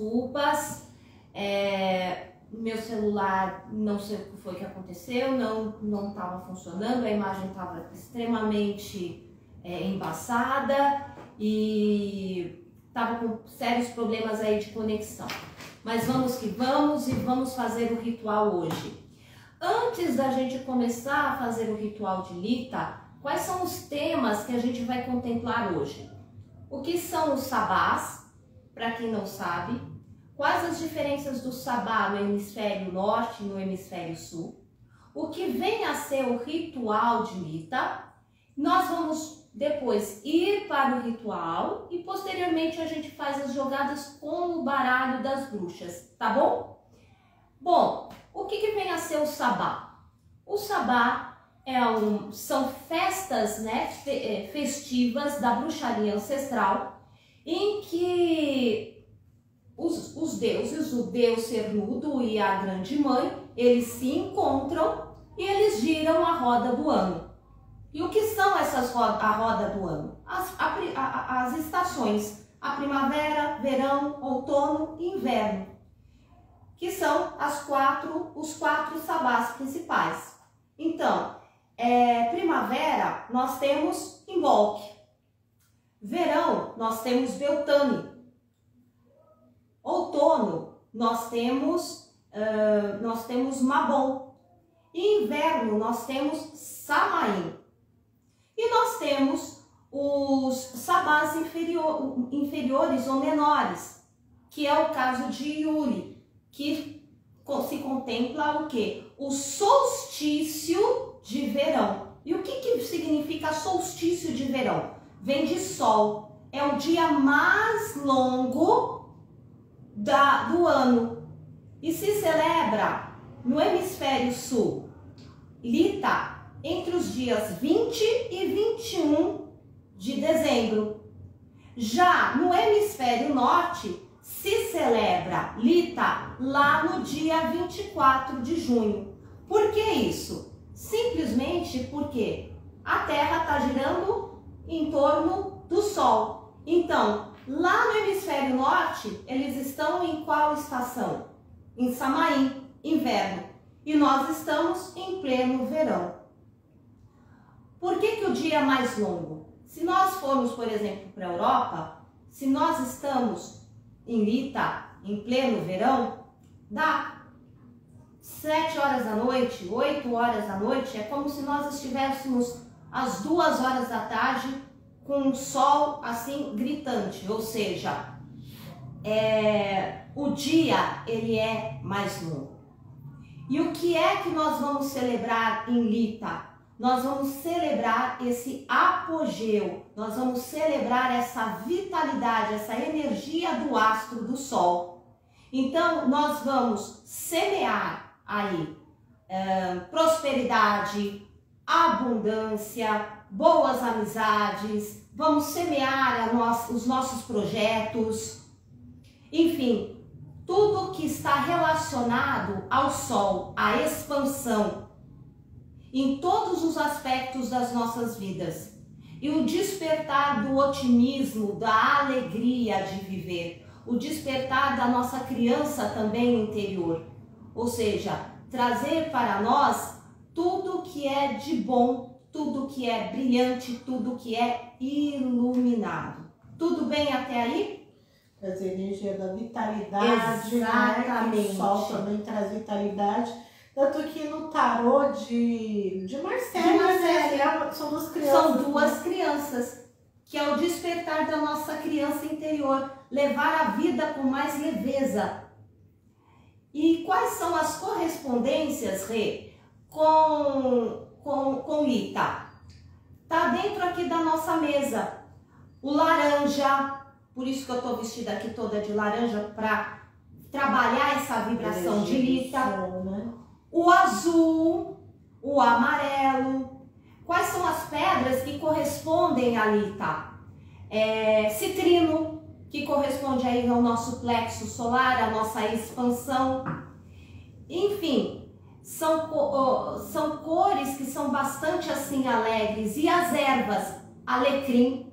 desculpas. É, meu celular, não sei o que foi que aconteceu, não não estava funcionando, a imagem estava extremamente é, embaçada e estava com sérios problemas aí de conexão. Mas vamos que vamos e vamos fazer o ritual hoje. Antes da gente começar a fazer o ritual de Lita, quais são os temas que a gente vai contemplar hoje? O que são os sabás, para quem não sabe? Quais as diferenças do sabá no hemisfério norte e no hemisfério sul? O que vem a ser o ritual de Lita? Nós vamos depois ir para o ritual e posteriormente a gente faz as jogadas com o baralho das bruxas, tá bom? Bom, o que, que vem a ser o sabá? O sabá é um, são festas né, é, festivas da bruxaria ancestral em que os, os deuses, o deus cernudo e a grande mãe, eles se encontram e eles giram a roda do ano. E o que são essas roda, a roda do ano? As, a, a, as estações, a primavera, verão, outono e inverno, que são as quatro, os quatro sabás principais. Então, é, primavera nós temos Imbolc, verão nós temos Beltane, Outono, nós temos, uh, nós temos Mabon. E inverno, nós temos Samaim. E nós temos os sabás inferior, inferiores ou menores, que é o caso de Yuli, que se contempla o que? O solstício de verão. E o que, que significa solstício de verão? Vem de sol. É o dia mais longo da, do ano e se celebra no hemisfério sul, Lita, entre os dias 20 e 21 de dezembro. Já no hemisfério norte, se celebra Lita lá no dia 24 de junho. Por que isso? Simplesmente porque a Terra está girando em torno do Sol. Então, Lá no hemisfério norte, eles estão em qual estação? Em Samaim, inverno. E nós estamos em pleno verão. Por que, que o dia é mais longo? Se nós formos, por exemplo, para a Europa, se nós estamos em Lita, em pleno verão, dá 7 horas da noite, 8 horas da noite, é como se nós estivéssemos às 2 horas da tarde com um sol assim gritante, ou seja, é, o dia ele é mais longo. E o que é que nós vamos celebrar em Lita? Nós vamos celebrar esse apogeu, nós vamos celebrar essa vitalidade, essa energia do astro do sol. Então, nós vamos semear aí é, prosperidade, abundância, boas amizades, vamos semear os nossos projetos, enfim, tudo que está relacionado ao sol, à expansão, em todos os aspectos das nossas vidas. E o despertar do otimismo, da alegria de viver, o despertar da nossa criança também interior. Ou seja, trazer para nós tudo que é de bom tudo que é brilhante, tudo que é iluminado. Tudo bem até aí? Traz energia da vitalidade, Exatamente. Né? o sol também traz vitalidade. Tanto que no tarô de, de Marcelo, de Marcelo. Né? são duas crianças. São duas crianças, que é o despertar da nossa criança interior, levar a vida com mais leveza. E quais são as correspondências, Rê, com com, com Ita. Tá dentro aqui da nossa mesa. O laranja, por isso que eu tô vestida aqui toda de laranja para trabalhar essa vibração de Lita. O azul, o amarelo. Quais são as pedras que correspondem a Lita? É, citrino, que corresponde aí ao nosso plexo solar, a nossa expansão. Enfim, são, são cores que são bastante assim alegres. E as ervas, alecrim,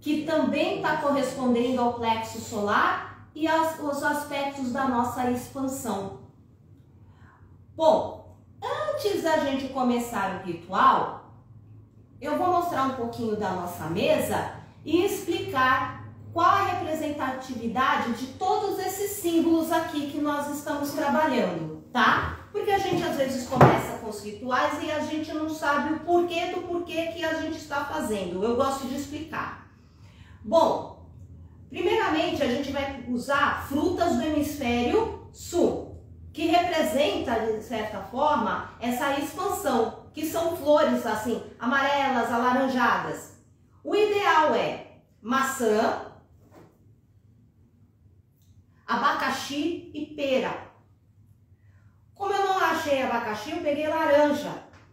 que também está correspondendo ao plexo solar e aos, os aspectos da nossa expansão. Bom, antes da gente começar o ritual, eu vou mostrar um pouquinho da nossa mesa e explicar qual a representatividade de todos esses símbolos aqui que nós estamos trabalhando, tá? Porque a gente às vezes começa com os rituais e a gente não sabe o porquê do porquê que a gente está fazendo. Eu gosto de explicar. Bom, primeiramente a gente vai usar frutas do hemisfério sul, que representa de certa forma essa expansão, que são flores assim, amarelas, alaranjadas. O ideal é maçã, abacaxi e pera. Achei abacaxi, eu peguei laranja,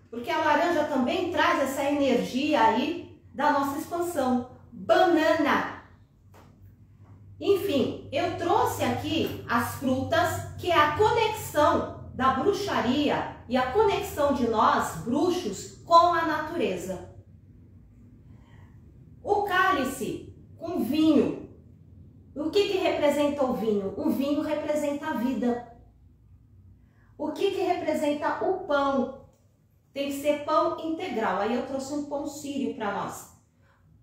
porque a laranja também traz essa energia aí da nossa expansão. Banana. Enfim, eu trouxe aqui as frutas, que é a conexão da bruxaria e a conexão de nós, bruxos, com a natureza. O cálice com vinho. O que, que representa o vinho? O vinho representa a vida. O que, que representa o pão? Tem que ser pão integral. Aí eu trouxe um pão sírio para nós.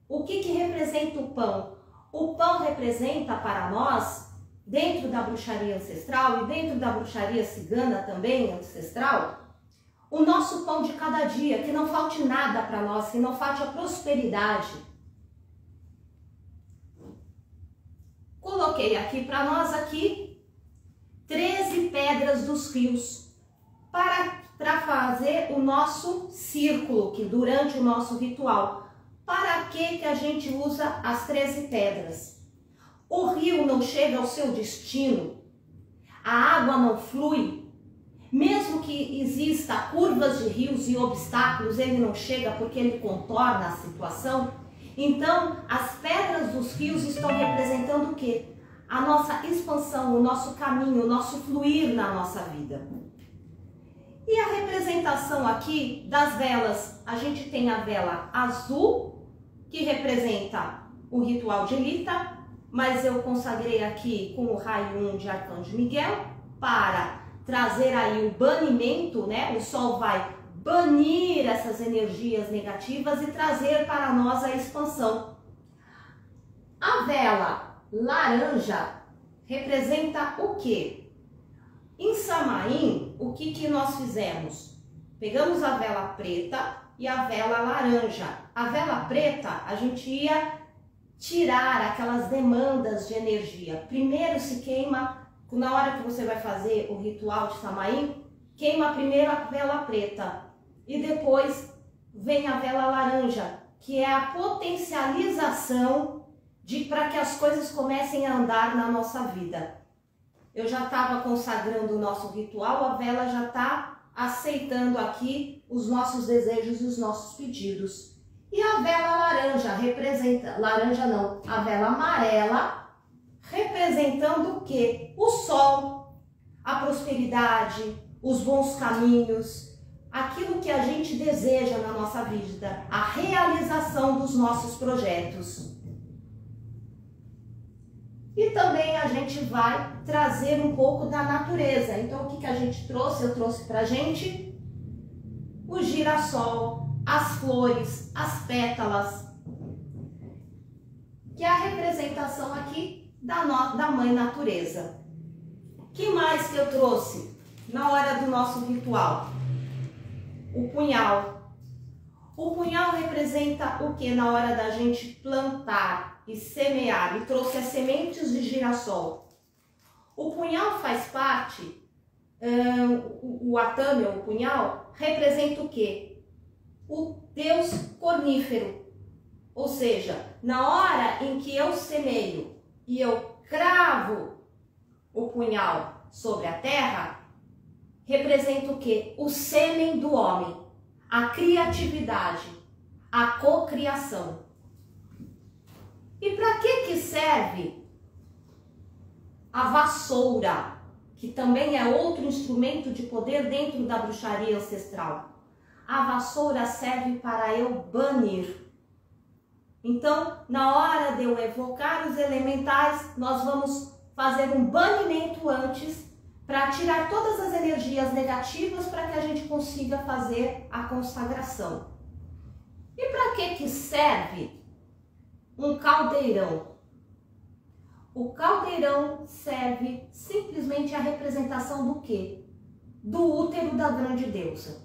O que, que representa o pão? O pão representa para nós, dentro da bruxaria ancestral e dentro da bruxaria cigana também ancestral, o nosso pão de cada dia, que não falte nada para nós, que não falte a prosperidade. Coloquei aqui para nós aqui 13 pedras dos rios para, para fazer o nosso círculo, que durante o nosso ritual. Para que, que a gente usa as 13 pedras? O rio não chega ao seu destino, a água não flui, mesmo que exista curvas de rios e obstáculos, ele não chega porque ele contorna a situação. Então, as pedras dos rios estão representando o quê? A nossa expansão, o nosso caminho, o nosso fluir na nossa vida. E a representação aqui das velas, a gente tem a vela azul, que representa o ritual de Lita, mas eu consagrei aqui com o raio 1 de Arcanjo Miguel para trazer aí o banimento, né? O sol vai banir essas energias negativas e trazer para nós a expansão. A vela laranja representa o quê? Em Samaim, o que, que nós fizemos? Pegamos a vela preta e a vela laranja. A vela preta, a gente ia tirar aquelas demandas de energia. Primeiro se queima, na hora que você vai fazer o ritual de Samaim, queima primeiro a vela preta e depois vem a vela laranja, que é a potencialização de para que as coisas comecem a andar na nossa vida. Eu já estava consagrando o nosso ritual, a vela já está aceitando aqui os nossos desejos e os nossos pedidos. E a vela laranja representa, laranja não, a vela amarela representando o que? O sol, a prosperidade, os bons caminhos, aquilo que a gente deseja na nossa vida, a realização dos nossos projetos. E também a gente vai trazer um pouco da natureza. Então, o que, que a gente trouxe? Eu trouxe para gente o girassol, as flores, as pétalas, que é a representação aqui da, no, da mãe natureza. que mais que eu trouxe na hora do nosso ritual? O punhal. O punhal representa o que na hora da gente plantar? E semear, e trouxe as sementes de girassol. O punhal faz parte, um, o, atame, o punhal, representa o quê? O Deus cornífero. Ou seja, na hora em que eu semeio e eu cravo o punhal sobre a terra, representa o quê? O sêmen do homem, a criatividade, a cocriação. E para que que serve a vassoura, que também é outro instrumento de poder dentro da bruxaria ancestral? A vassoura serve para eu banir. Então, na hora de eu evocar os elementais, nós vamos fazer um banimento antes para tirar todas as energias negativas para que a gente consiga fazer a consagração. E para que que serve um caldeirão? O caldeirão serve simplesmente a representação do quê? Do útero da grande deusa.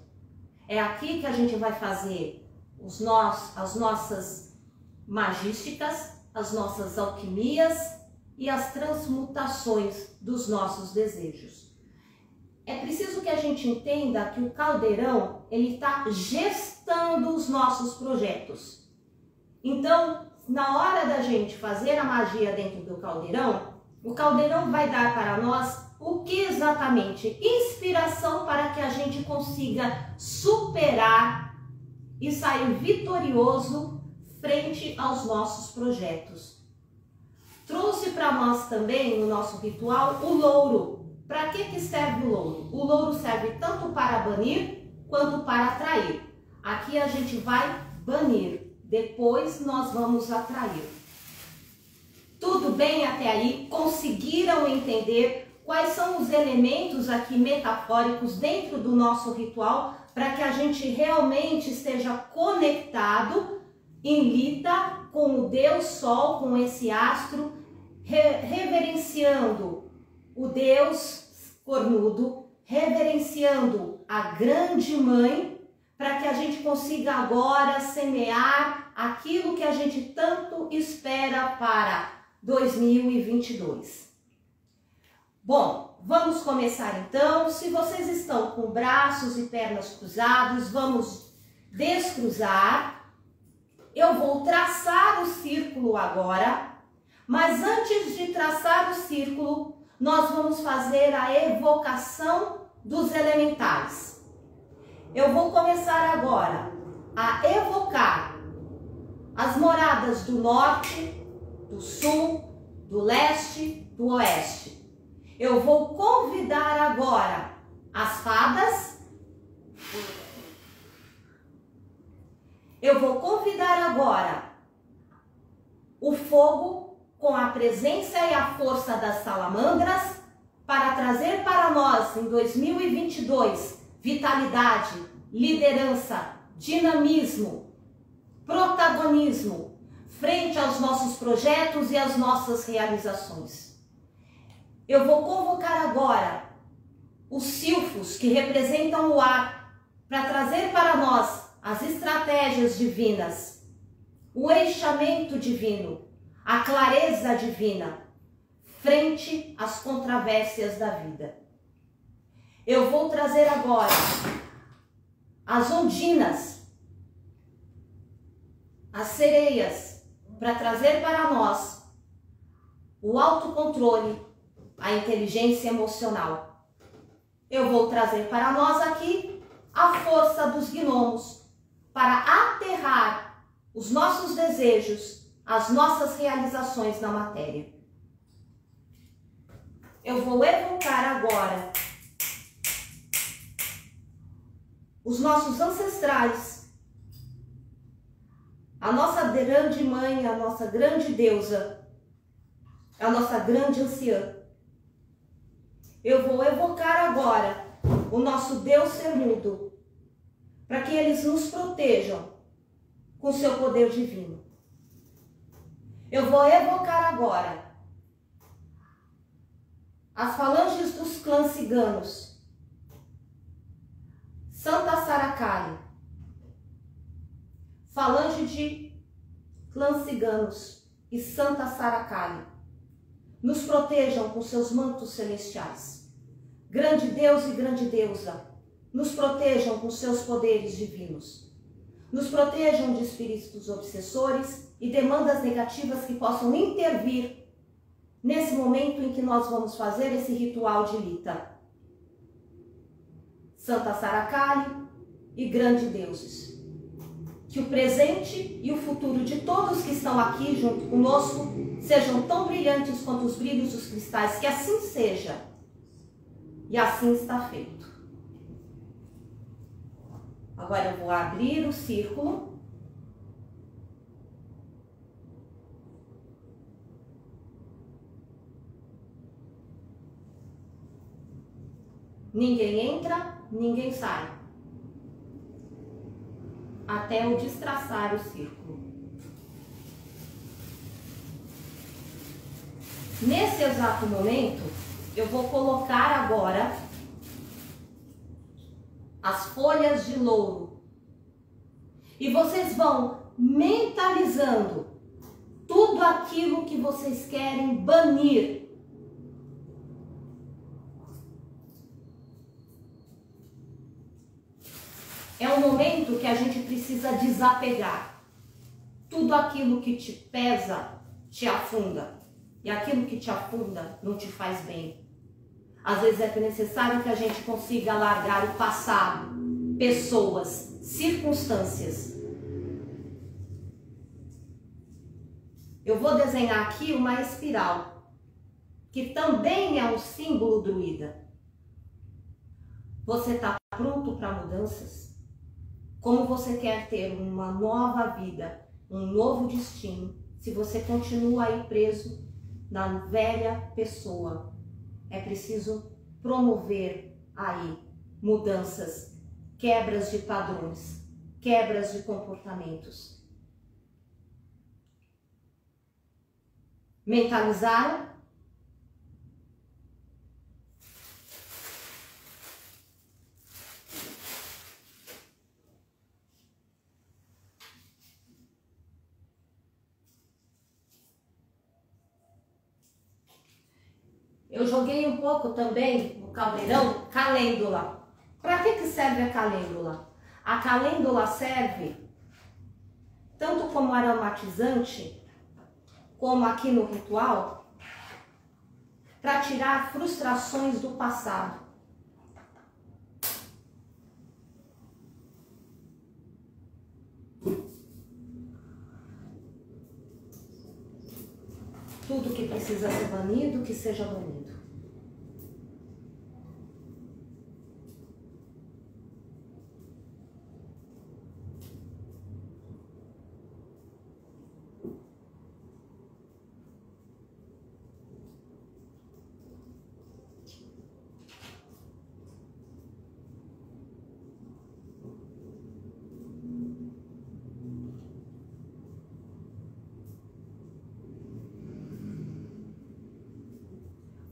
É aqui que a gente vai fazer os nós, as nossas magísticas, as nossas alquimias e as transmutações dos nossos desejos. É preciso que a gente entenda que o caldeirão ele está gestando os nossos projetos. Então, na hora da gente fazer a magia dentro do caldeirão, o caldeirão vai dar para nós o que exatamente? Inspiração para que a gente consiga superar e sair vitorioso frente aos nossos projetos. Trouxe para nós também no nosso ritual o louro. Para que, que serve o louro? O louro serve tanto para banir quanto para atrair. Aqui a gente vai banir depois nós vamos atrair. Tudo bem até aí? Conseguiram entender quais são os elementos aqui metafóricos dentro do nosso ritual para que a gente realmente esteja conectado em lida com o Deus Sol, com esse astro, reverenciando o Deus cornudo, reverenciando a grande mãe, para que a gente consiga agora semear aquilo que a gente tanto espera para 2022. Bom, vamos começar então. Se vocês estão com braços e pernas cruzados, vamos descruzar. Eu vou traçar o círculo agora, mas antes de traçar o círculo, nós vamos fazer a evocação dos elementais. Eu vou começar agora a evocar as moradas do norte, do sul, do leste, do oeste. Eu vou convidar agora as fadas. Eu vou convidar agora o fogo com a presença e a força das salamandras para trazer para nós em 2022 vitalidade, liderança, dinamismo, protagonismo frente aos nossos projetos e às nossas realizações. Eu vou convocar agora os silfos que representam o ar para trazer para nós as estratégias divinas, o eixamento divino, a clareza divina frente às controvérsias da vida. Eu vou trazer agora as ondinas as sereias, para trazer para nós o autocontrole, a inteligência emocional. Eu vou trazer para nós aqui a força dos gnomos para aterrar os nossos desejos, as nossas realizações na matéria. Eu vou evocar agora os nossos ancestrais a nossa grande mãe, a nossa grande deusa, a nossa grande anciã. Eu vou evocar agora o nosso Deus ser mudo, para que eles nos protejam com seu poder divino. Eu vou evocar agora as falanges dos clãs ciganos, Santa Saracari, falange de clãs ciganos e Santa Saracali, nos protejam com seus mantos celestiais. Grande Deus e grande deusa, nos protejam com seus poderes divinos. Nos protejam de espíritos obsessores e demandas negativas que possam intervir nesse momento em que nós vamos fazer esse ritual de lita. Santa Saracali e grande deuses que o presente e o futuro de todos que estão aqui junto conosco sejam tão brilhantes quanto os brilhos dos cristais, que assim seja. E assim está feito. Agora eu vou abrir o círculo. Ninguém entra, ninguém sai. Até eu destraçar o círculo. Nesse exato momento, eu vou colocar agora as folhas de louro. E vocês vão mentalizando tudo aquilo que vocês querem banir. É um momento que a gente precisa desapegar. Tudo aquilo que te pesa te afunda. E aquilo que te afunda não te faz bem. Às vezes é necessário que a gente consiga largar o passado, pessoas, circunstâncias. Eu vou desenhar aqui uma espiral, que também é um símbolo druida. Você está pronto para mudanças? Como você quer ter uma nova vida, um novo destino, se você continua aí preso na velha pessoa? É preciso promover aí mudanças, quebras de padrões, quebras de comportamentos. Mentalizaram? Eu joguei um pouco também no caldeirão calêndula. Para que, que serve a calêndula? A calêndula serve tanto como aromatizante, como aqui no ritual, para tirar frustrações do passado. Tudo que precisa ser banido, que seja banido.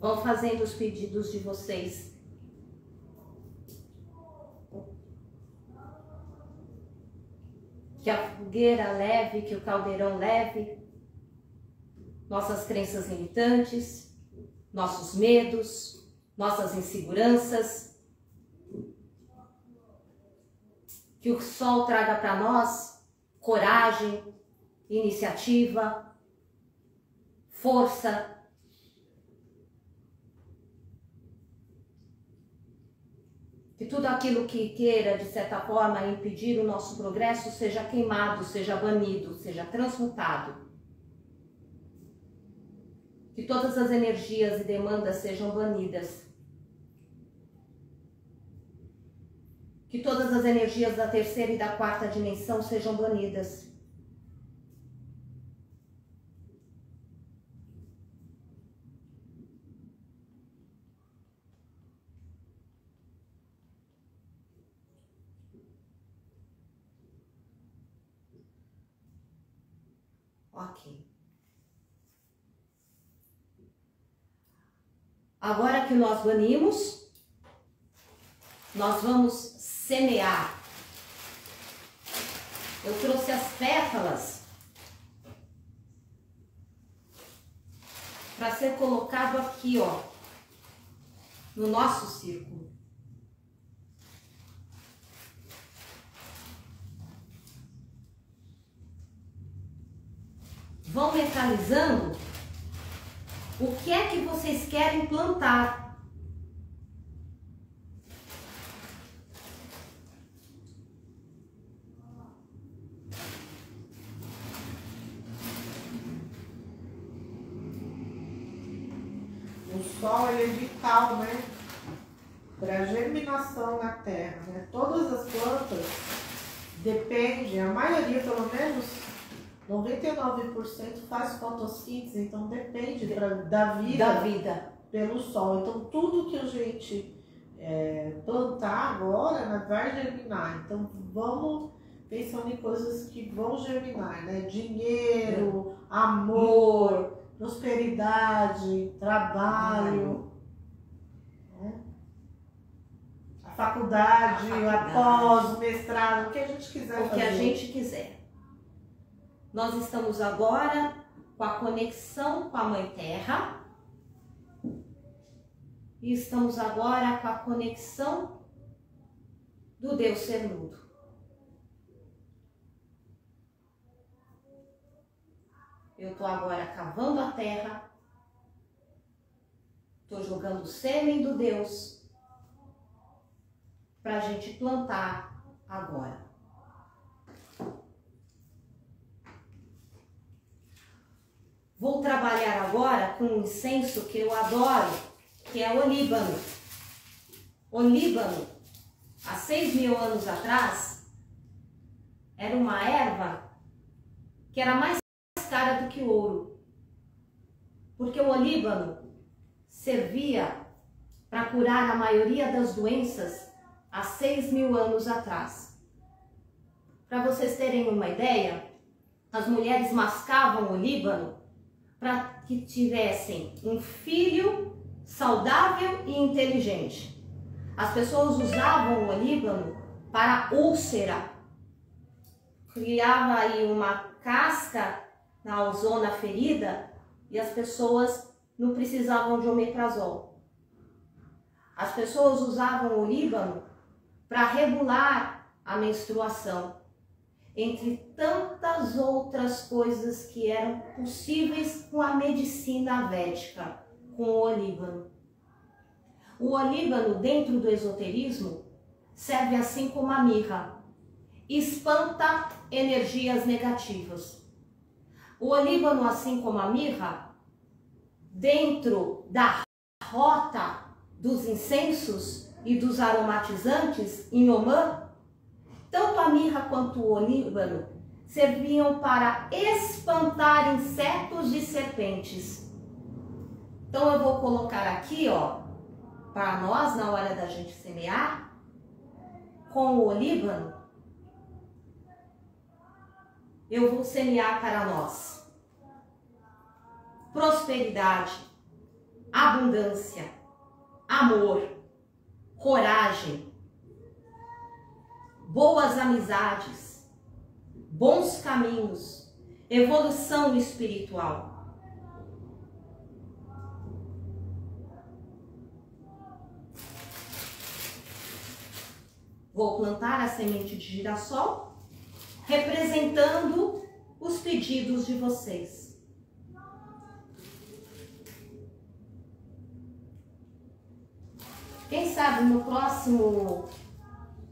Vão fazendo os pedidos de vocês. Que a fogueira leve, que o caldeirão leve, nossas crenças limitantes, nossos medos, nossas inseguranças. Que o sol traga para nós coragem, iniciativa, força, que tudo aquilo que queira, de certa forma, impedir o nosso progresso seja queimado, seja banido, seja transmutado. Que todas as energias e demandas sejam banidas. Que todas as energias da terceira e da quarta dimensão sejam banidas. Agora que nós banimos, nós vamos semear. Eu trouxe as pétalas para ser colocado aqui, ó, no nosso círculo. vão mentalizando o que é que vocês querem plantar. O sol é vital, né? Para germinação na terra. Né? Todas as plantas dependem, a maioria pelo menos 99% faz fotossíntese, então depende pra, da vida, da vida pelo sol. Então tudo que a gente é, plantar agora, vai germinar. Então vamos pensando em coisas que vão germinar, né? Dinheiro, amor, prosperidade, trabalho. Né? A faculdade, a pós, o mestrado, o que a gente quiser o fazer. O que a gente quiser. Nós estamos agora com a conexão com a Mãe Terra. E estamos agora com a conexão do Deus Cernudo. Eu estou agora cavando a terra, estou jogando o sêmen do Deus para a gente plantar agora. Vou trabalhar agora com um incenso que eu adoro, que é o olíbano. Olíbano, há seis mil anos atrás, era uma erva que era mais cara do que o ouro. Porque o olíbano servia para curar a maioria das doenças há seis mil anos atrás. Para vocês terem uma ideia, as mulheres mascavam o olíbano para que tivessem um filho saudável e inteligente. As pessoas usavam o olíbano para úlcera. Criava aí uma casca na zona ferida e as pessoas não precisavam de omeprazol. As pessoas usavam o olíbano para regular a menstruação entre tantas outras coisas que eram possíveis com a medicina védica, com o olíbano. O olíbano, dentro do esoterismo, serve assim como a mirra, espanta energias negativas. O olíbano, assim como a mirra, dentro da rota dos incensos e dos aromatizantes em Oman, tanto a mirra quanto o olíbano serviam para espantar insetos e serpentes. Então eu vou colocar aqui, ó, para nós na hora da gente semear, com o olíbano, eu vou semear para nós prosperidade, abundância, amor, coragem, boas amizades, bons caminhos, evolução espiritual. Vou plantar a semente de girassol, representando os pedidos de vocês. Quem sabe no próximo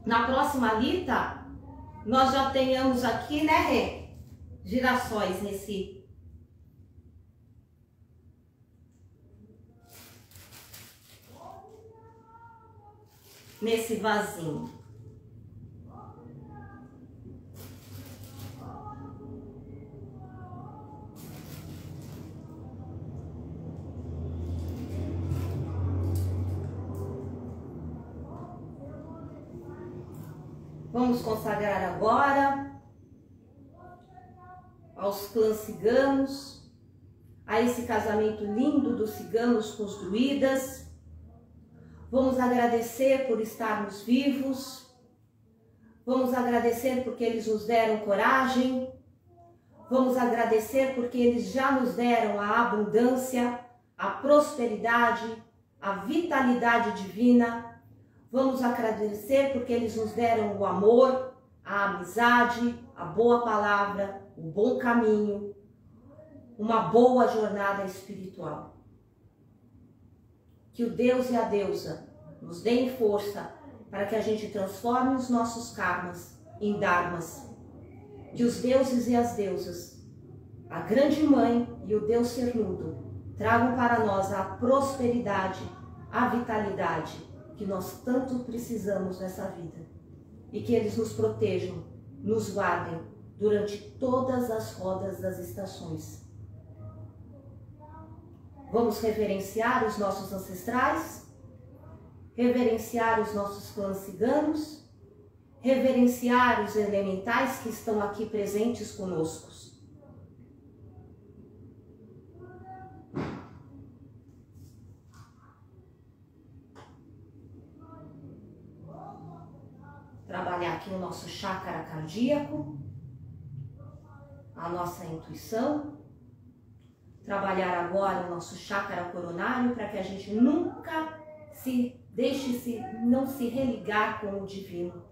na próxima lita, nós já tenhamos aqui, né, Rê? Girassóis nesse. Nesse vasinho. Vamos consagrar agora aos clãs ciganos, a esse casamento lindo dos ciganos com os druidas. Vamos agradecer por estarmos vivos. Vamos agradecer porque eles nos deram coragem. Vamos agradecer porque eles já nos deram a abundância, a prosperidade, a vitalidade divina Vamos agradecer porque eles nos deram o amor, a amizade, a boa palavra, o bom caminho, uma boa jornada espiritual. Que o Deus e a deusa nos deem força para que a gente transforme os nossos karmas em dharmas. Que os deuses e as deusas, a grande mãe e o Deus cernudo, tragam para nós a prosperidade, a vitalidade que nós tanto precisamos nessa vida e que eles nos protejam, nos guardem durante todas as rodas das estações. Vamos reverenciar os nossos ancestrais reverenciar os nossos clãs ciganos, reverenciar os elementais que estão aqui presentes conosco. Trabalhar aqui o nosso chácara cardíaco, a nossa intuição, trabalhar agora o nosso chácara coronário para que a gente nunca se deixe se não se religar com o divino.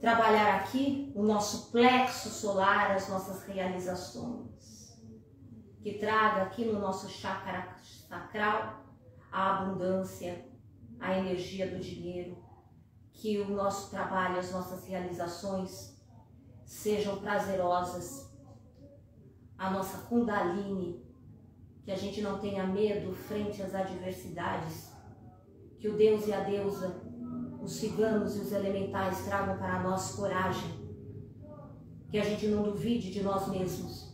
Trabalhar aqui o nosso plexo solar, as nossas realizações. Que traga aqui no nosso chácara sacral a abundância, a energia do dinheiro, que o nosso trabalho, as nossas realizações sejam prazerosas, a nossa Kundalini, que a gente não tenha medo frente às adversidades, que o Deus e a deusa, os ciganos e os elementais tragam para nós coragem, que a gente não duvide de nós mesmos.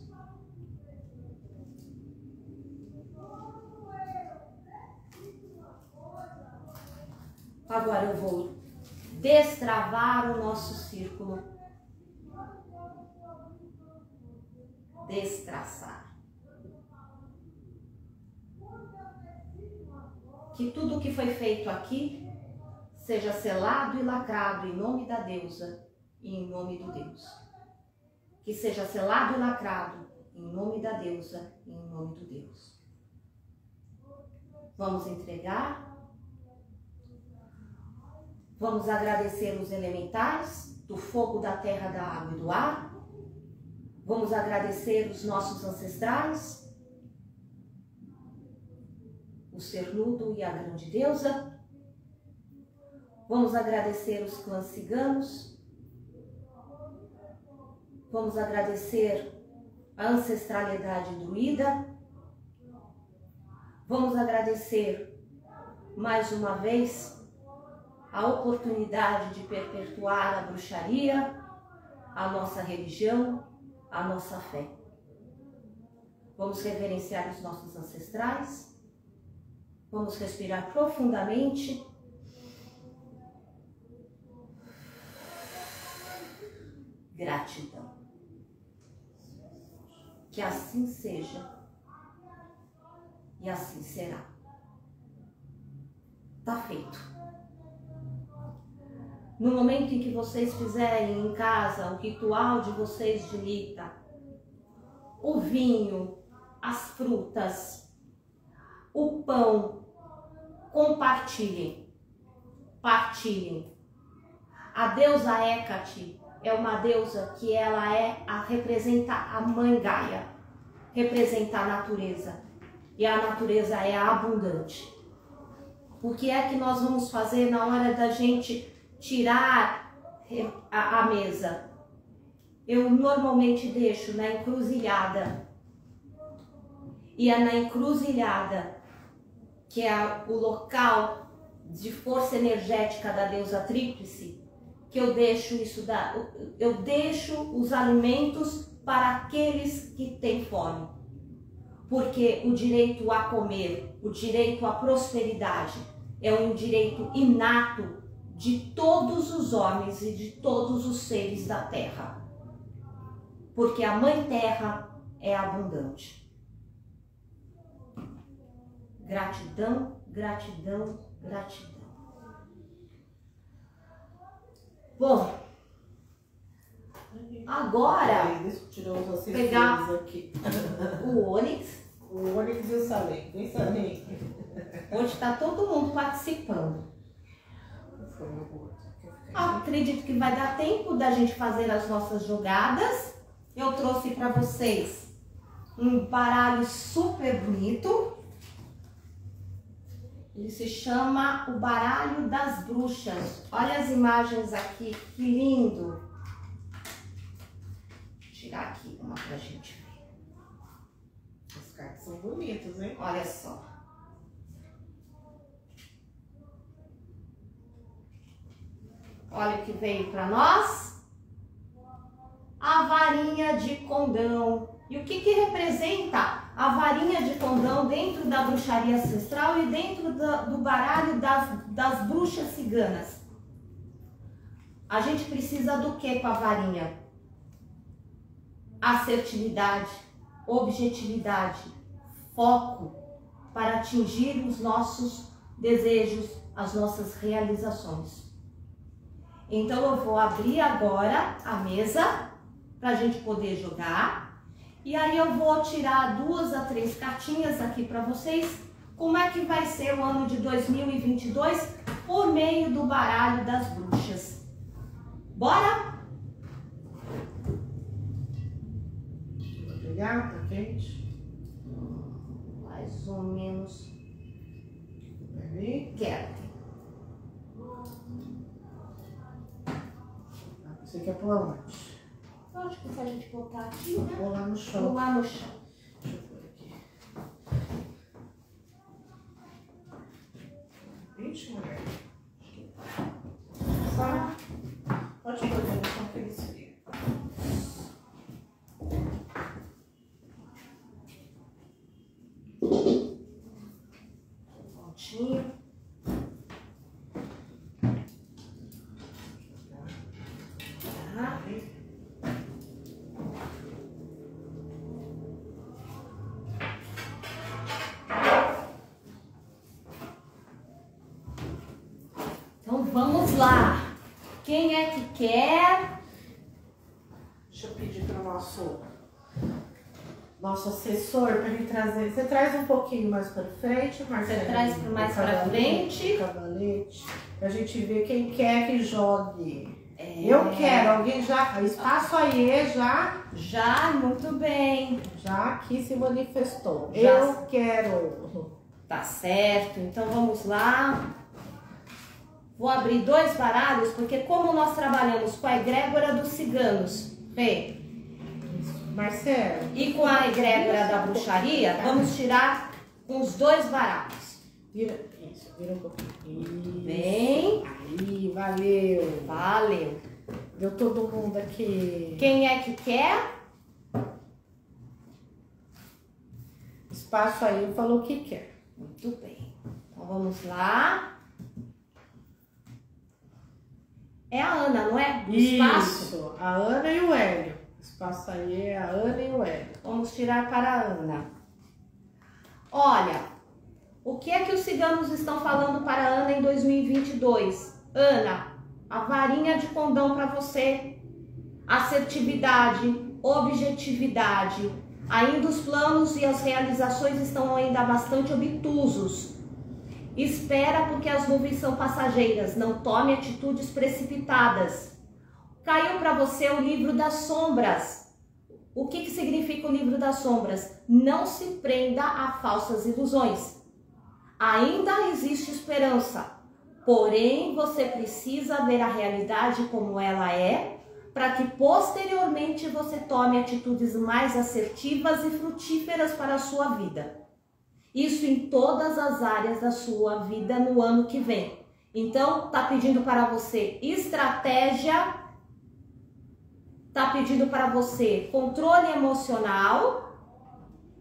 Agora eu vou destravar o nosso círculo destraçar. Que tudo o que foi feito aqui seja selado e lacrado em nome da deusa e em nome do Deus. Que seja selado e lacrado em nome da deusa e em nome do Deus. Vamos entregar. Vamos agradecer os elementais do fogo, da terra, da água e do ar Vamos agradecer os nossos ancestrais, o Cernudo e a Grande Deusa. Vamos agradecer os clãs ciganos. Vamos agradecer a ancestralidade druida. Vamos agradecer mais uma vez a oportunidade de perpetuar a bruxaria, a nossa religião, a nossa fé. Vamos reverenciar os nossos ancestrais. Vamos respirar profundamente. Gratidão. Que assim seja e assim será. Tá feito. No momento em que vocês fizerem em casa o ritual de vocês de Lita, o vinho, as frutas, o pão, compartilhem, partilhem. A deusa Hecate é uma deusa que ela é a representa a mãe Gaia, representa a natureza. E a natureza é abundante. O que é que nós vamos fazer na hora da gente tirar a, a mesa. Eu normalmente deixo na encruzilhada. E é na encruzilhada, que é o local de força energética da deusa tríplice, que eu deixo isso da, eu deixo os alimentos para aqueles que têm fome. Porque o direito a comer, o direito à prosperidade é um direito inato de todos os homens e de todos os seres da terra. Porque a Mãe Terra é abundante. Gratidão, gratidão, gratidão. Bom, agora pegar o Onix. O Onix e o Salem. Hoje está todo mundo participando. Acredito que vai dar tempo da gente fazer as nossas jogadas. Eu trouxe para vocês um baralho super bonito. Ele se chama o baralho das bruxas. Olha as imagens aqui, que lindo. Vou tirar aqui uma pra gente ver. As cartas são bonitas, hein? Olha só. Olha o que veio para nós. A varinha de condão. E o que, que representa a varinha de condão dentro da bruxaria ancestral e dentro do, baralho das, das bruxas ciganas. A gente precisa do que com a varinha? Assertividade, objetividade, foco para atingir os nossos desejos, as nossas realizações. Então eu vou abrir agora a mesa para a gente poder jogar. E aí eu vou tirar duas a três cartinhas aqui para vocês. Como é que vai ser o ano de 2022 por meio do baralho das bruxas. Bora? Vou pegar, tá quente? Mais ou menos. Quero. Você quer pôr onde? Acho que se a gente botar aqui, Vou né? lá no chão. Lá no chão. Deixa eu pôr aqui. Ixi, mulher. Só. Pode pôr no chão que ele esfria. Pontinho. Nosso assessor para ele trazer. Você traz um pouquinho mais para frente, Marcelo. Você traz mais pra frente. Cavalete. Para a gente ver quem quer que jogue. É, Eu quero. Alguém já. Espaço aí já. Já, muito bem. Já aqui se manifestou. Já. Eu quero. Tá certo. Então vamos lá. Vou abrir dois baralhos, porque como nós trabalhamos com a egrégora dos ciganos, Rê, Marcelo. e com a egrégora da bruxaria, vamos tirar com os dois baralhos. Vira. Isso, vira um pouquinho. Isso. Bem, Aí, valeu. valeu. Deu todo mundo aqui. Quem é que quer? Espaço aí falou o que quer. Muito bem. Então vamos lá. É a Ana, não é? Espaço. Isso, a Ana e o Hélio. Espaço aí é a Ana e o Hélio. Vamos tirar para a Ana. Olha, o que é que os ciganos estão falando para a Ana em 2022? Ana, a varinha de condão para você. Assertividade, objetividade. Ainda os planos e as realizações estão ainda bastante obtusos. Espera porque as nuvens são passageiras, não tome atitudes precipitadas. Caiu para você o livro das sombras. O que, que significa o livro das sombras? Não se prenda a falsas ilusões. Ainda existe esperança, porém você precisa ver a realidade como ela é, para que posteriormente você tome atitudes mais assertivas e frutíferas para a sua vida. Isso em todas as áreas da sua vida no ano que vem. Então, tá pedindo para você estratégia, tá pedindo para você controle emocional,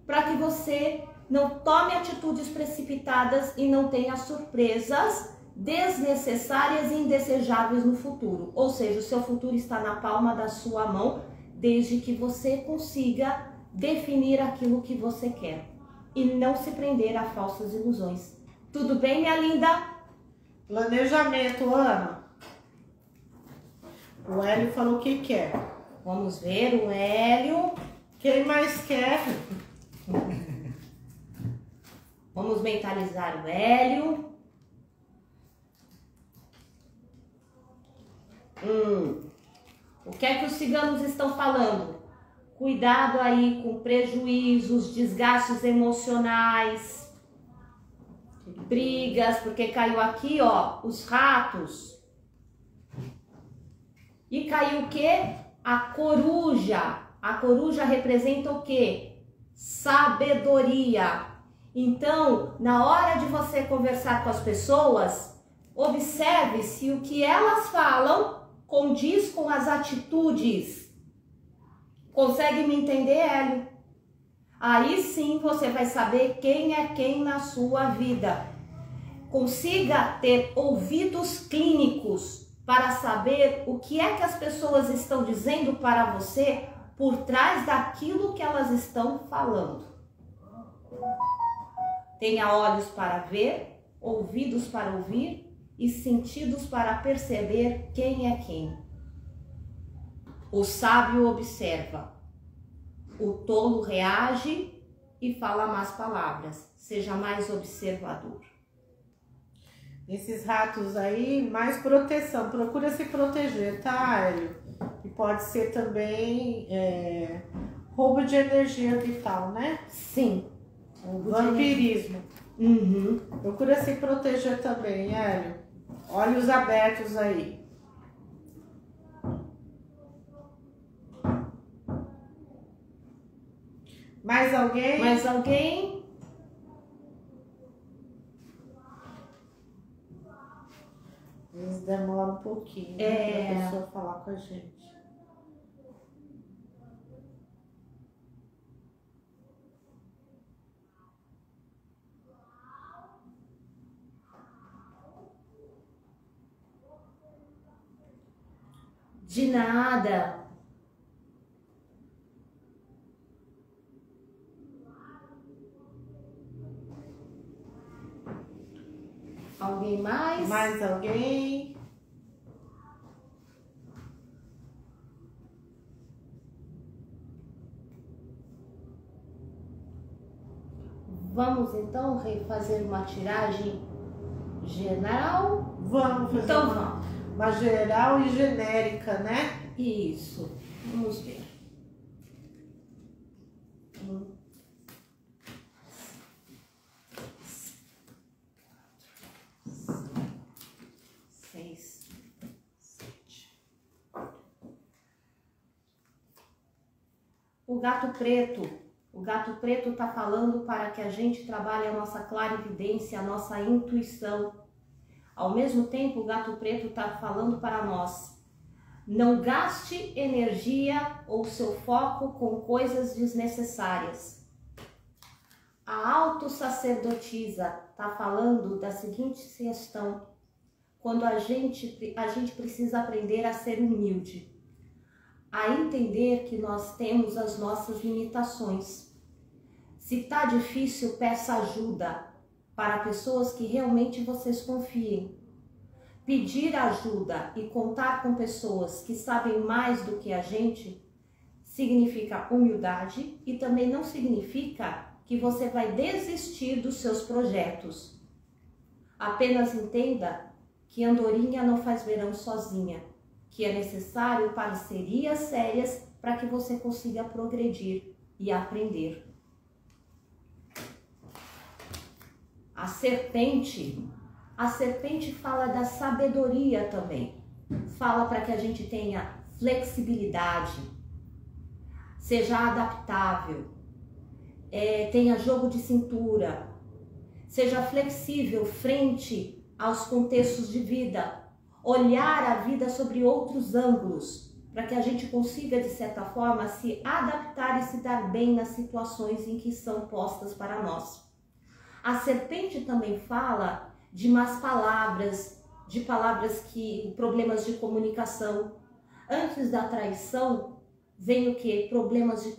para que você não tome atitudes precipitadas e não tenha surpresas desnecessárias e indesejáveis no futuro. Ou seja, o seu futuro está na palma da sua mão, desde que você consiga definir aquilo que você quer e não se prender a falsas ilusões. Tudo bem, minha linda? Planejamento, Ana. O Hélio falou o que quer. Vamos ver o Hélio. Quem mais quer? Vamos mentalizar o Hélio. Hum. O que é que os ciganos estão falando? Cuidado aí com prejuízos, desgastes emocionais, brigas, porque caiu aqui, ó, os ratos. E caiu o quê? A coruja. A coruja representa o quê? Sabedoria. Então, na hora de você conversar com as pessoas, observe se o que elas falam condiz com as atitudes. Consegue me entender, Hélio? Aí sim você vai saber quem é quem na sua vida. Consiga ter ouvidos clínicos para saber o que é que as pessoas estão dizendo para você por trás daquilo que elas estão falando. Tenha olhos para ver, ouvidos para ouvir e sentidos para perceber quem é quem. O sábio observa, o tolo reage e fala más palavras. Seja mais observador. Esses ratos aí, mais proteção. Procura se proteger, tá, Aéreo? E pode ser também é, roubo de energia vital, né? Sim. Vampirismo. Uhum. Procura se proteger também, Hélio. Olhos abertos aí. Mais alguém? Mais alguém? Eles demoram um pouquinho né, É. pra pessoa falar com a gente. De nada. Alguém mais? Mais alguém? Vamos então refazer uma tiragem geral? Vamos fazer Então uma, vamos. uma geral e genérica, né? Isso. Vamos ver. Um, seis, sete. O gato preto. O gato preto está falando para que a gente trabalhe a nossa clarividência, a nossa intuição. Ao mesmo tempo, o gato preto está falando para nós não gaste energia ou seu foco com coisas desnecessárias. A autossacerdotisa está falando da seguinte questão: quando a gente, a gente precisa aprender a ser humilde, a entender que nós temos as nossas limitações. Se tá difícil, peça ajuda para pessoas que realmente vocês confiem pedir ajuda e contar com pessoas que sabem mais do que a gente significa humildade e também não significa que você vai desistir dos seus projetos. Apenas entenda que andorinha não faz verão sozinha, que é necessário parcerias sérias para que você consiga progredir e aprender. A serpente a serpente fala da sabedoria também. Fala para que a gente tenha flexibilidade, seja adaptável, é, tenha jogo de cintura, seja flexível frente aos contextos de vida, olhar a vida sobre outros ângulos, para que a gente consiga, de certa forma, se adaptar e se dar bem nas situações em que são postas para nós. A serpente também fala de más palavras, de palavras que problemas de comunicação. Antes da traição vem o que? Problemas de,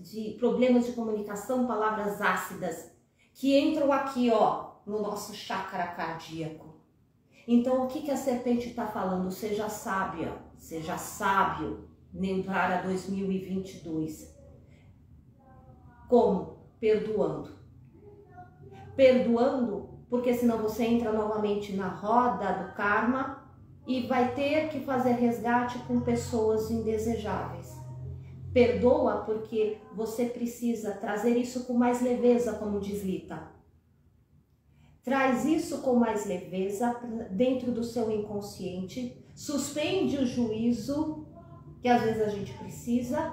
de problemas de comunicação, palavras ácidas que entram aqui, ó, no nosso chakra cardíaco. Então, o que, que a serpente está falando? Seja sábia, seja sábio para 2022. Como? Perdoando. Perdoando porque senão você entra novamente na roda do karma e vai ter que fazer resgate com pessoas indesejáveis. Perdoa porque você precisa trazer isso com mais leveza, como diz Lita. Traz isso com mais leveza dentro do seu inconsciente, suspende o juízo, que às vezes a gente precisa,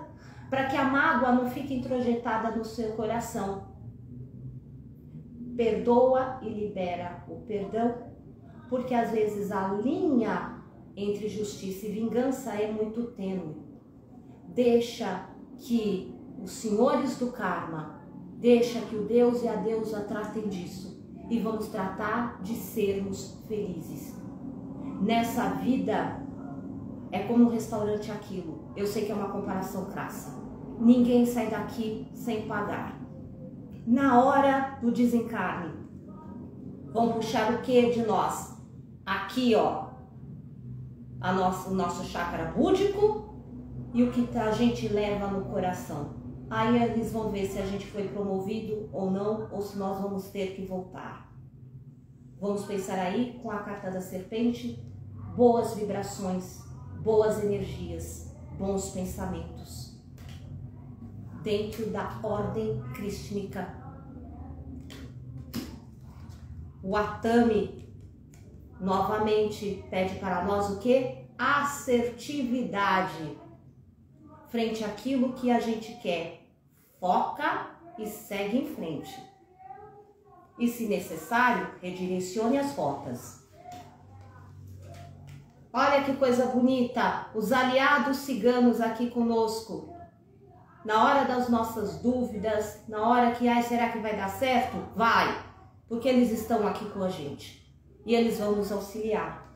para que a mágoa não fique introjetada no seu coração perdoa e libera o perdão, porque às vezes a linha entre justiça e vingança é muito tênue. Deixa que os senhores do karma Deixa que o Deus e a deusa tratem disso e vamos tratar de sermos felizes. Nessa vida é como um restaurante aquilo. Eu sei que é uma comparação crassa. Ninguém sai daqui sem pagar. Na hora do desencarne, vão puxar o que de nós? Aqui, ó, a nossa, o nosso chakra búdico e o que a gente leva no coração. Aí eles vão ver se a gente foi promovido ou não, ou se nós vamos ter que voltar. Vamos pensar aí com a carta da serpente, boas vibrações, boas energias, bons pensamentos. Dentro da ordem crística. O Atami novamente pede para nós o que? Assertividade frente àquilo que a gente quer. Foca e segue em frente. E, se necessário, redirecione as rotas. Olha que coisa bonita, os aliados ciganos aqui conosco. Na hora das nossas dúvidas, na hora que, ai, será que vai dar certo? Vai, porque eles estão aqui com a gente e eles vão nos auxiliar.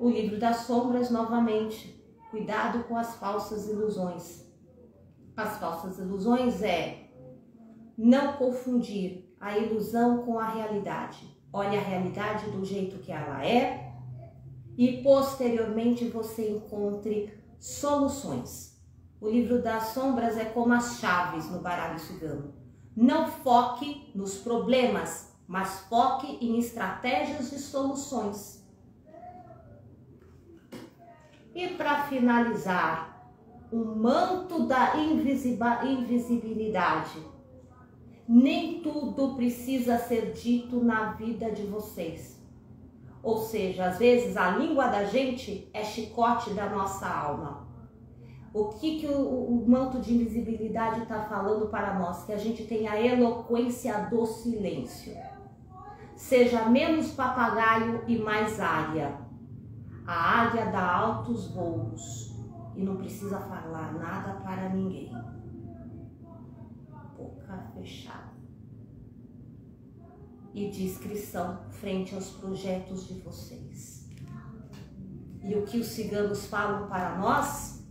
O livro das sombras novamente. Cuidado com as falsas ilusões. As falsas ilusões é não confundir a ilusão com a realidade. Olhe a realidade do jeito que ela é e posteriormente você encontre soluções. O livro das sombras é como as chaves no baralho cigano. Não foque nos problemas, mas foque em estratégias de soluções. E para finalizar, o manto da invisibilidade. Nem tudo precisa ser dito na vida de vocês. Ou seja, às vezes a língua da gente é chicote da nossa alma. O que, que o, o manto de invisibilidade está falando para nós? Que a gente tem a eloquência do silêncio. Seja menos papagaio e mais área a águia dá altos voos e não precisa falar nada para ninguém. Boca fechada. E discrição frente aos projetos de vocês. E o que os ciganos falam para nós?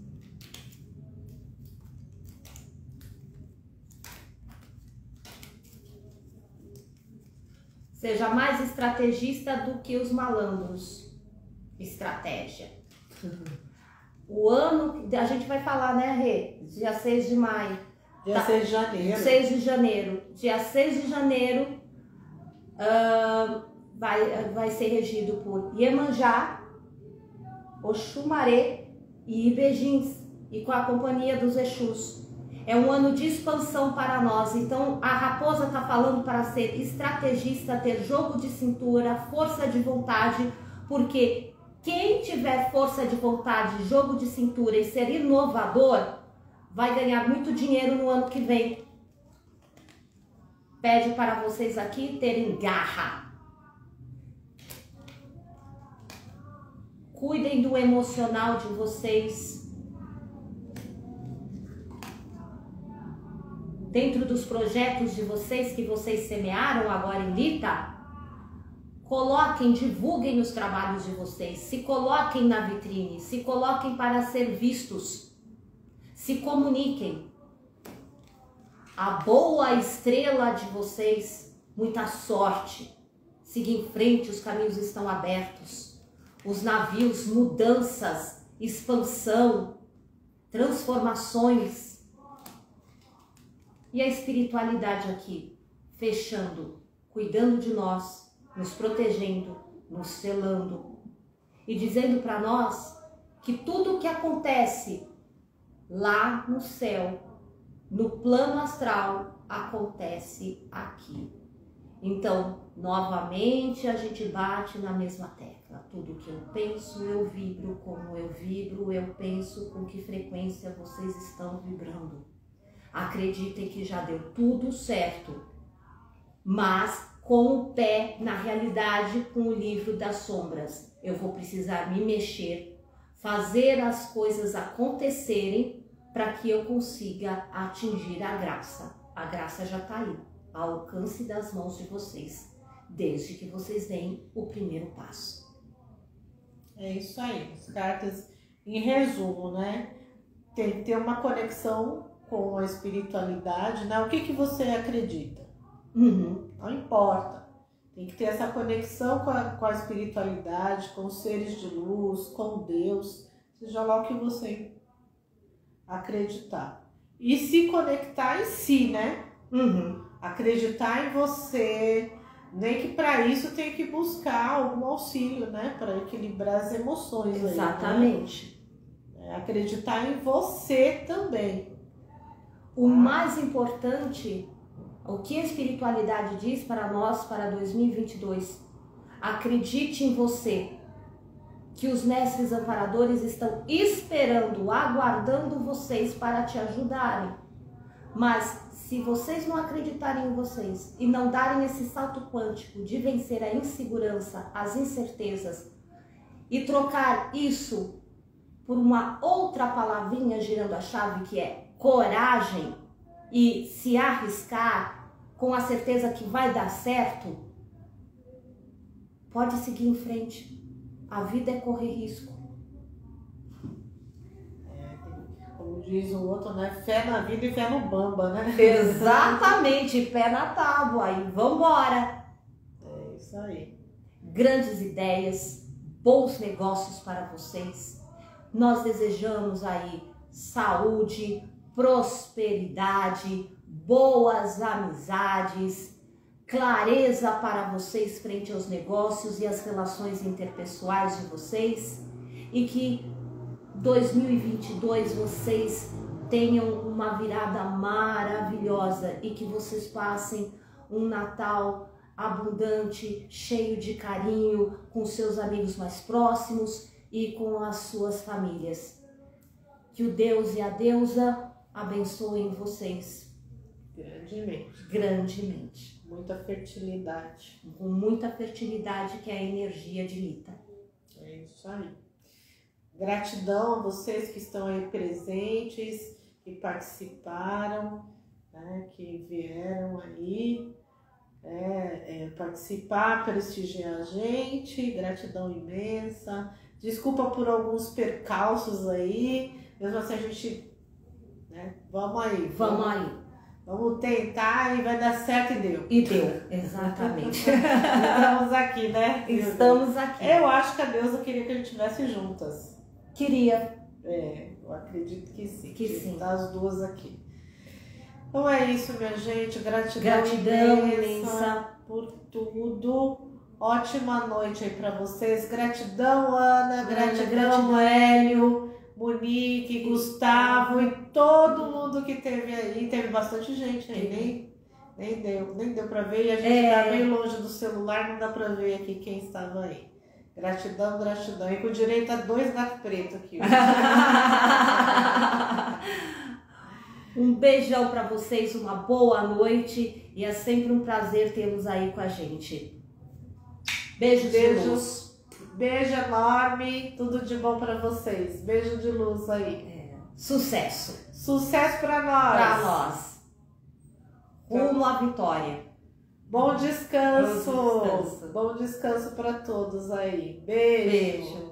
Seja mais estrategista do que os malandros estratégia. O ano, a gente vai falar, né, Rê? Dia 6 de maio. Dia tá, 6 de janeiro. 6 de janeiro. Dia 6 de janeiro uh, vai, vai ser regido por Iemanjá, Oxumaré e Ibejins, e com a companhia dos Exus. É um ano de expansão para nós. Então a raposa está falando para ser estrategista, ter jogo de cintura, força de vontade, porque quem tiver força de vontade, jogo de cintura e ser inovador, vai ganhar muito dinheiro no ano que vem. Pede para vocês aqui terem garra. Cuidem do emocional de vocês. Dentro dos projetos de vocês que vocês semearam agora em Lita, Coloquem, divulguem os trabalhos de vocês, se coloquem na vitrine, se coloquem para ser vistos, se comuniquem. A boa estrela de vocês, muita sorte. Siga em frente, os caminhos estão abertos. Os navios, mudanças, expansão, transformações. E a espiritualidade aqui, fechando, cuidando de nós nos protegendo, nos selando e dizendo para nós que tudo o que acontece lá no céu, no plano astral, acontece aqui. Então, novamente a gente bate na mesma tecla. Tudo que eu penso, eu vibro, como eu vibro, eu penso com que frequência vocês estão vibrando. Acreditem que já deu tudo certo, mas com o pé na realidade com o livro das sombras. Eu vou precisar me mexer, fazer as coisas acontecerem, para que eu consiga atingir a graça. A graça já está aí, ao alcance das mãos de vocês, desde que vocês deem o primeiro passo. É isso aí. As cartas, em resumo, né? Tem que ter uma conexão com a espiritualidade, né? O que, que você acredita? Uhum. Não importa. Tem que ter essa conexão com a, com a espiritualidade, com os seres de luz, com Deus, seja lá o que você acreditar. E se conectar em si, né? Uhum. Acreditar em você. Nem que para isso tem que buscar algum auxílio, né? Para equilibrar as emoções. aí, né? Exatamente. É, acreditar em você também. O mais importante, o que a espiritualidade diz para nós para 2022, acredite em você, que os mestres amparadores estão esperando, aguardando vocês para te ajudarem. Mas se vocês não acreditarem em vocês e não darem esse salto quântico de vencer a insegurança, as incertezas e trocar isso por uma outra palavrinha girando a chave que é coragem e se arriscar com a certeza que vai dar certo, pode seguir em frente. A vida é correr risco. Como diz o outro, né? Fé na vida e fé no bamba, né? Exatamente, pé na tábua e vambora. É isso aí. Grandes ideias, bons negócios para vocês. Nós desejamos aí saúde, prosperidade, boas amizades, clareza para vocês frente aos negócios e as relações interpessoais de vocês e que 2022 vocês tenham uma virada maravilhosa e que vocês passem um Natal abundante, cheio de carinho com seus amigos mais próximos e com as suas famílias. Que o Deus e a deusa abençoem vocês Grandemente. grandemente, Muita fertilidade. com muita fertilidade que é a energia de Lita. É isso aí. Gratidão a vocês que estão aí presentes, que participaram, né, que vieram aí é, é, participar, prestigiar a gente. Gratidão imensa. Desculpa por alguns percalços aí, mesmo assim a gente. Né, vamos aí. Vamos aí. Vamos tentar e vai dar certo e deu. E deu, exatamente. Estamos aqui, né? Estamos aqui. Eu acho que a deusa queria que a gente estivesse juntas. Queria. É, eu acredito que sim. Que sim. Tá as duas aqui. Então é isso, minha gente. Gratidão, Gratidão imensa imensa. por tudo. Ótima noite aí pra vocês. Gratidão, Ana. Gratidão, gratidão. Hélio, Monique, Gustavo e todo mundo que teve aí. Teve bastante gente aí, nem, nem deu, nem deu pra ver. E a gente É. tá bem longe do celular, não dá pra ver aqui quem estava aí. Gratidão, gratidão. E com direito a dois gatos pretos aqui. um beijão para vocês, uma boa noite e é sempre um prazer tê-los aí com a gente. Beijos, Beijos. Beijo enorme, tudo de bom pra vocês. Beijo de luz aí. Sucesso Sucesso pra nós. para nós. Rumo à vitória. Bom descanso. Bom descanso. Bom descanso pra todos aí. Beijo. Beijo.